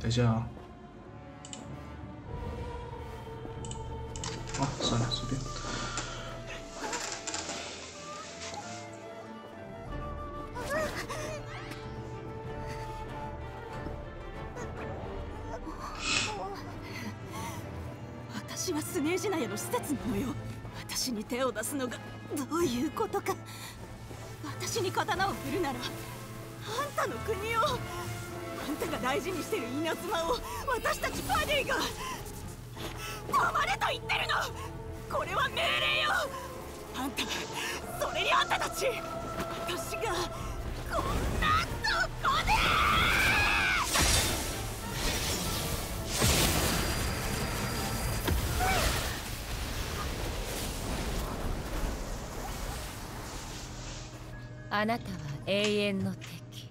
等一下啊。算了，随便。私はスネージナヤの施設なのよ私に手を出すのがどういうことか私に刀を振るならあんたの国をんたが大事にしてる稲妻を私たちパディが止まれと言ってるの！これは命令よ！あんたそれにあんたたち私がこんなとこで！あなたは永遠の敵。